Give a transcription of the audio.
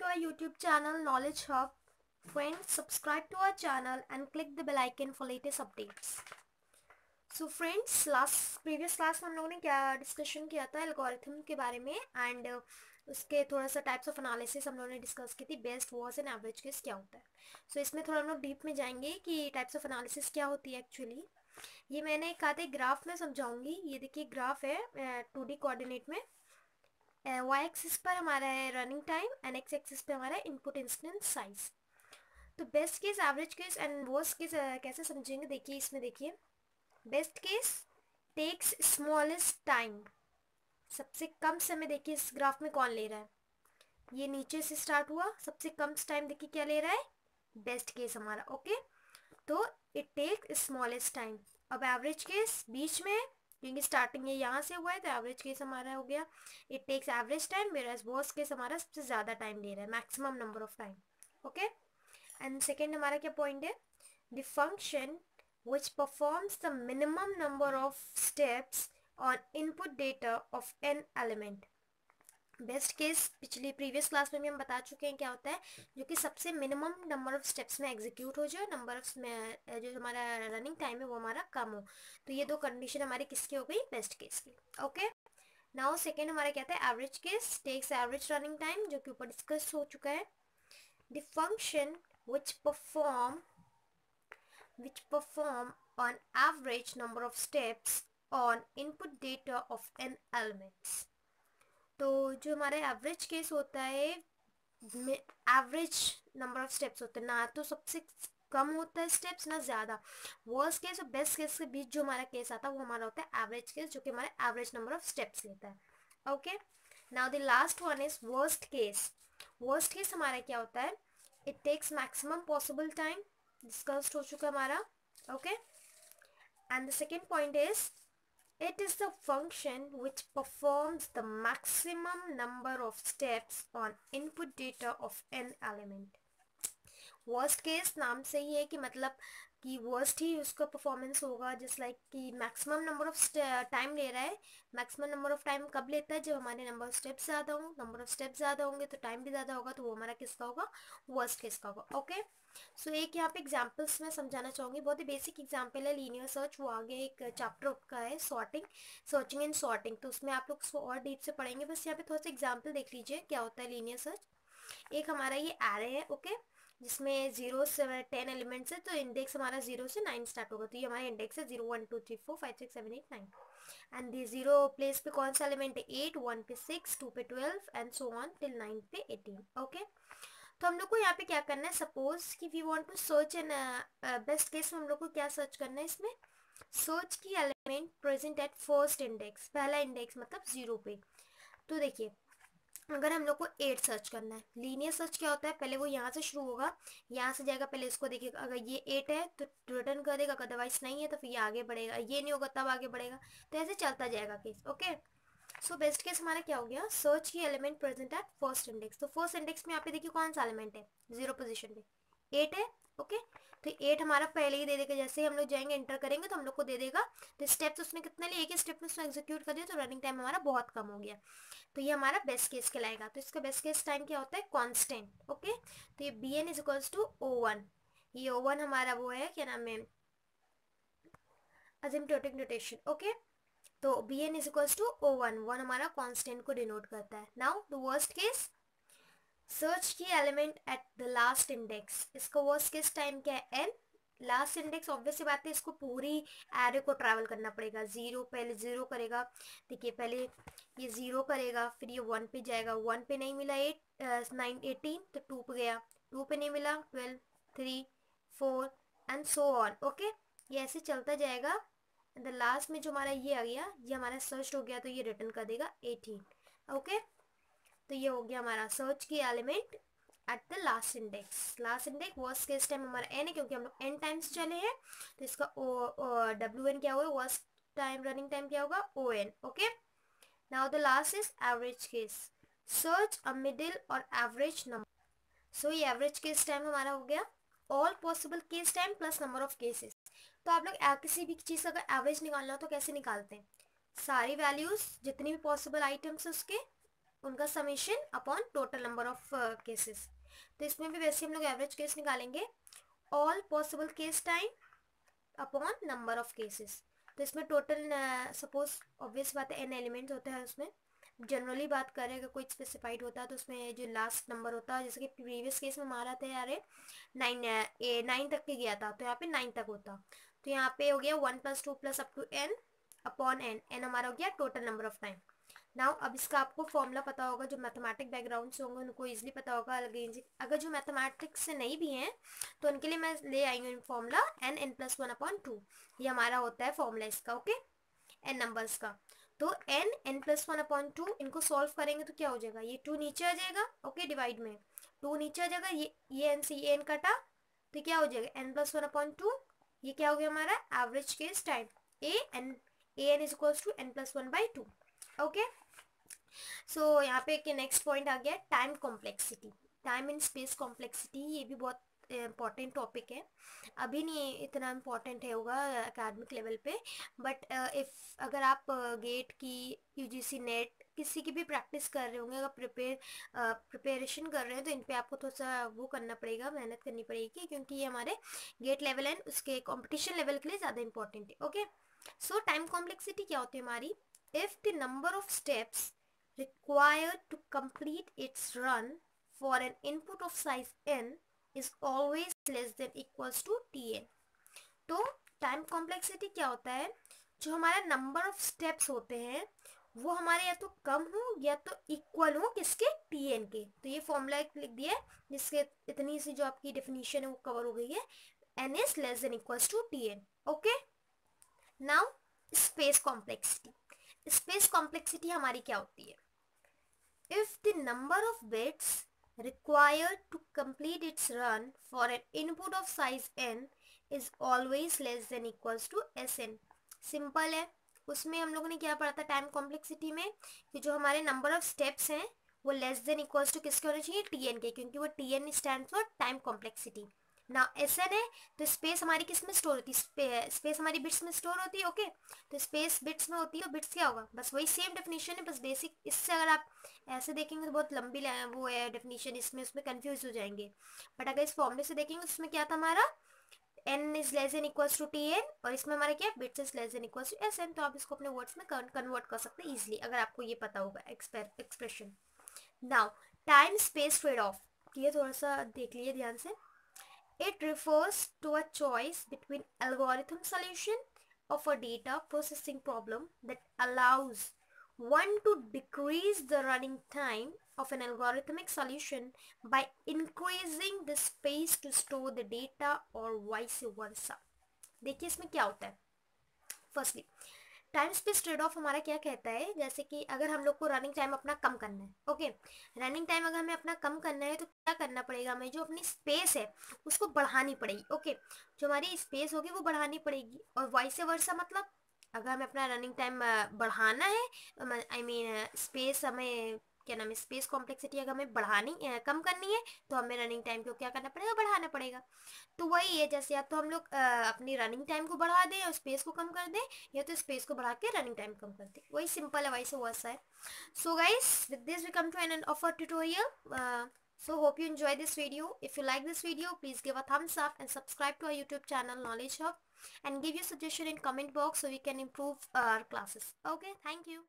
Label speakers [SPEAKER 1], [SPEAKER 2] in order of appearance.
[SPEAKER 1] To our YouTube channel Knowledge Hub. Friends, subscribe to our channel and click the bell icon for latest updates. So friends last previous class में हम लोगों ने क्या discussion किया था algorithm के बारे में एंड उसके थोड़ा सा टाइप्स ऑफ़ एनालिसिस हम लोगों ने डिस्कस की थी बेस्ट वॉज़ एंड एवरेज केस क्या होता है so, इसमें थोड़ा हम लोग डीप में जाएँगे कि टाइप्स ऑफ़ एनालिसिस क्या होती है एक्चुअली ये मैंने कहा था ग्राफ में समझाऊँगी ये देखिए ग्राफ है टू डी कोऑर्डिनेट में वाई एक्सिस पर हमारा है running time and X axis पे हमारा इनपुट इंस्टेंस साइज़ तो best case average case and worst case कैसे समझेंगे? देखिए, इसमें देखिए. Best case takes smallest time सबसे कम समय देखिए, इस ग्राफ में कौन ले रहा है? ये नीचे से स्टार्ट हुआ. सबसे कम टाइम देखिए, क्या ले रहा है? बेस्ट केस हमारा ओके तो इट टेक स्मॉलेस्ट टाइम अब एवरेज केस बीच में क्योंकि स्टार्टिंग ये यहाँ से हुआ है तो एवरेज केस हमारा हो गया। इट टेक्स एवरेज टाइम मेरा वर्स्ट केस हमारा सबसे ज़्यादा टाइम ले रहा है maximum number of time okay and second हमारा क्या पॉइंट है? The function which performs the minimum number of steps on input data of n element. Best case पिछली प्रीवियस क्लास में भी हम बता चुके हैं क्या होता है, जो कि सबसे मिनिमम नंबर ऑफ़ स्टेप्स में एग्जीक्यूट हो जाए नंबर ऑफ़ जो हमारा रनिंग टाइम है, वो हमारा कम हो। तो ये दो कंडीशन हमारी किसकी हो गई? बेस्ट केस की। ओके नाउ सेकेंड हमारा क्या था? Average case takes average running time जो कि ऊपर डिस्कस हो चुका है। The function which perform which perform on average number of steps on input data of n elements तो जो हमारा एवरेज केस होता है एवरेज नंबर ऑफ़ स्टेप्स होते हैं, ना तो सबसे कम होता है स्टेप्स ना ज़्यादा। वर्स्ट केस और बेस्ट केस के बीच जो हमारा केस आता है, वो हमारा होता है एवरेज केस जो कि हमारा एवरेज नंबर ऑफ़ स्टेप्स लेता है। Okay now the last one is worst case worst case हमारा क्या होता है? It takes maximum possible time discussed हो चुका हमारा। Okay and the second point is it is the function which performs the maximum number of steps on input data of n element. Worst case नाम से ही है कि मतलब कि worst ही उसका परफॉर्मेंस होगा जस्ट लाइक कि मैक्सिमम नंबर ऑफ़ टाइम ले रहा है। मैक्सिमम नंबर ऑफ़ टाइम कब लेता है? जब हमारे नंबर ऑफ़ स्टेप्स ज़्यादा हों। नंबर ऑफ़ स्टेप्स ज़्यादा होंगे तो टाइम भी ज़्यादा होगा तो वो हमारा किसका होगा? वर्स्ट केस का होगा ओके सो so, एक यहाँ पे एग्जांपल्स में समझाना चाहूँगी। बहुत ही बेसिक एग्जांपल है लीनियर सर्च वो आगे एक चैप्टर का है सॉर्टिंग सर्चिंग एंड सॉर्टिंग तो उसमें आप लोग उसको और डीप से पढ़ेंगे। बस यहाँ पे थोड़ा सा एग्ज़ाम्पल देख लीजिए क्या होता है लीनियर सर्च एक हमारा ये एरे है ओके जिसमें ज़ीरो से टेन एलिमेंट्स है तो इंडेक्स हमारा ज़ीरो से नाइन स्टार्ट होगा। तो ये हमारा इंडेक्स है zero one two three four five six seven eight nine and the zero place पे कौन सा एलिमेंट है? एट वन पे सिक्स टू पे twelve and so on till nine पे एटीन ओके तो हम लोग को यहाँ पे क्या करना है? सपोज़ कि we want to search an best case में हम लोग को क्या सर्च करना है इसमें? Search key element present at first index पहला इंडेक्स मतलब ज़ीरो पे। तो देखिए, अगर हम लोग को एट सर्च करना है लीनियर सर्च क्या होता है? पहले वो यहाँ से शुरू होगा, यहाँ से जाएगा, पहले इसको देखिए अगर ये एट है तो रिटर्न कर देगा अदरवाइज़ नहीं है तो फिर ये आगे बढ़ेगा, ये नहीं होगा, तब आगे बढ़ेगा। तो ऐसे चलता जाएगा case okay so best case हमारा क्या हो गया? Search key element present at first index तो फ़र्स्ट इंडेक्स में यहाँ पे देखिए कौन सा एलिमेंट है? ज़ीरो पोजिशन पे. एट है ओके तो एट हमारा पहले ही दे देगा। जैसे ही हम लोग जाएँगे एंटर करेंगे तो हम लोग को दे देगा। तो स्टेप्स उसने कितने लिए? एक ही स्टेप में उसने एग्जीक्यूट कर दिया तो रनिंग टाइम हमारा बहुत कम हो गया। तो ये हमारा बेस्ट केस कहलाएगा। तो इसका बेस्ट केस टाइम क्या होता है? कॉन्स्टेंट ओके तो ये B N is equals to O one ये ओ वन हमारा वो है, क्या नाम है? अजिमटोटिक नोटेशन ओके तो B N is equals to O one one हमारा कॉन्स्टेंट को डिनोट करता है। Now the worst case search key element at the last index इसका वर्स्ट केस टाइम क्या है? एन लास्ट इंडेक्स ऑब्वियसली बात है, इसको पूरी एरे को ट्रैवल करना पड़ेगा। ज़ीरो पहले ज़ीरो करेगा। देखिए, पहले ये ज़ीरो करेगा, फिर ये वन पे जाएगा। वन पे नहीं मिला एट नाइन एटीन तो टू पे गया। टू पे नहीं मिला twelve three four and so on okay ये ऐसे चलता जाएगा। द लास्ट में जो हमारा ये आ गया, ये हमारा सर्च हो गया तो ये रिटर्न कर देगा एटीन ओके तो ये हो गया हमारा search key element at the last index last index worst case time हमारा एन है क्योंकि हम लोग एन टाइम्स चले हैं तो इसका ओ डब्ल्यू एन क्या होगा? वर्स्ट टाइम रनिंग टाइम क्या होगा? O N okay now the last is average case search a middle और एवरेज नंबर सो ये एवरेज केस टाइम हमारा हो गया. All possible case time plus number of cases तो आप लोग किसी भी चीज़ का अगर एवरेज निकालना हो तो कैसे निकालते हैं? सारी वैल्यूज़ जितनी भी पॉसिबल आइटम्स उसके, उनका summation upon total number of cases तो इसमें भी वैसे हम लोग एवरेज केस निकालेंगे। All possible case time upon number of cases तो इसमें टोटल सपोज़ ऑब्वियस बात है एन एलिमेंट्स होते हैं उसमें। जनरली बात करें, अगर कोई स्पेसिफाइड होता है तो उसमें जो लास्ट नंबर होता है, जैसे कि प्रीवियस केस में मारा था यार नाइन नाइन तक के गया था तो यहाँ पे नाइन तक होता। तो यहाँ पे हो गया one plus two plus up to N upon N N हमारा हो गया total number of time now अब इसका आपको फॉर्मूला पता होगा, जो मैथमेटिक बैकग्राउंड से होंगे, उनको इजीली पता होगा, अगेन अगर जो मैथमेटिक्स से नहीं भी हैं तो उनके लिए मैं ले आई हूँ formula N N plus one upon two ये हमारा होता है फॉर्मूला इसका ओके एन नंबर्स का। तो N N plus one upon two इनको सॉल्व करेंगे तो क्या हो जाएगा? ये टू नीचे आ जाएगा ओके डिवाइड में। टू नीचे आ जाएगा, ये ये एन सी एन कटा तो क्या हो जाएगा? N plus one upon two ये क्या हो गया हमारा? Average case time A N A N is equals to N plus one by two okay so यहाँ पे नेक्स्ट पॉइंट आ गया time complexity time and space complexity ये भी बहुत इंपॉर्टेंट टॉपिक है। अभी नहीं इतना इंपॉर्टेंट है होगा अकेडमिक लेवल पे बट इफ़ अगर आप गेट की यूजीसी नेट किसी की भी प्रैक्टिस कर रहे होंगे, अगर प्रिपेयर प्रिपरेशन कर रहे हैं तो इन पे आपको थोड़ा सा वो करना पड़ेगा, मेहनत करनी पड़ेगी, क्योंकि ये हमारे गेट लेवल एंड उसके कॉम्पिटिशन लेवल के लिए ज़्यादा इंपॉर्टेंट है ओके सो टाइम कॉम्प्लेक्सिटी क्या होती है हमारी? If the number of steps required to complete its run for an input of size n is always less than equals to tn. तो टाइम कॉम्प्लेक्सिटी क्या होता है? जो हमारा नंबर ऑफ़ स्टेप्स होते हैं, वो हमारे या तो कम हो या तो इक्वल हो किसके? टी एन के। तो ये फॉर्मूला एक लिख दिया है, जिसके इतनी सी जो आपकी डेफिनेशन है, वो कवर हो गई है। N is less than equals to T N okay now space complexity space complexity हमारी क्या होती है? If the number of bits required to complete its run for an input of size n is always less than equals to sn simple है। उसमें हम लोगों ने क्या पढ़ा था टाइम कॉम्प्लेक्सिटी में? कि जो हमारे नंबर ऑफ़ स्टेप्स हैं, वो लेस देन इक्वल्स टू किसके होने चाहिए? टी एन के, क्योंकि वो T N stand for time complexity ना एस एन है तो स्पेस हमारी किसमें स्टोर होती? है स्पेस हमारी बिट्स में स्टोर होती है ओके तो स्पेस बिट्स में होती है तो बिट्स क्या होगा? बस वही सेम डेफिनेशन है, बस बेसिक इससे अगर आप ऐसे देखेंगे तो बहुत लंबी वो है डेफिनेशन इसमें, उसमें कंफ्यूज हो जाएँगे। बट अगर इस फॉर्मूले से देखेंगे, उसमें क्या था हमारा? N is less N equals to T N और इसमें हमारा क्या? Bits is less N equals to S N तो आप इसको अपने वर्ड्स में कन्वर्ट कर सकते हैं इजिली अगर आपको ये पता होगा expression now time space trade off ये थोड़ा सा देख लीजिए ध्यान से। It refers to a choice between algorithm solution of a data processing problem that allows one to decrease the running time of an algorithmic solution by increasing the space to store the data or vice versa. देखिए इसमें क्या होता है firstly time space trade off हमारा क्या कहता है? जैसे कि अगर हम लोग को रनिंग टाइम अपना कम करना है ओके रनिंग टाइम अगर हमें अपना कम करना है तो क्या करना पड़ेगा हमें? जो अपनी स्पेस है, उसको बढ़ानी पड़ेगी ओके जो हमारी स्पेस होगी वो बढ़ानी पड़ेगी। और वॉइस वर्षा मतलब अगर हमें अपना रनिंग टाइम बढ़ाना है आई मीन स्पेस हमें क्या नाम है स्पेस कॉम्प्लेक्सिटी अगर हमें बढ़ानी कम करनी है तो हमें रनिंग टाइम को क्या करना पड़ेगा? बढ़ाना पड़ेगा। तो वही है, जैसे या तो हम लोग अपनी रनिंग टाइम को बढ़ा दें और स्पेस को कम कर दें, या तो स्पेस को बढ़ा के रनिंग टाइम कम कर दें। वही सिंपल है वही से वर्ष है so guys with this we come to an end of tutorial so hope you enjoy this video if you like this video please give a thumbs up and subscribe to our YouTube channel knowledge of and give you suggestion in comment box so we can improve our classes okay thank you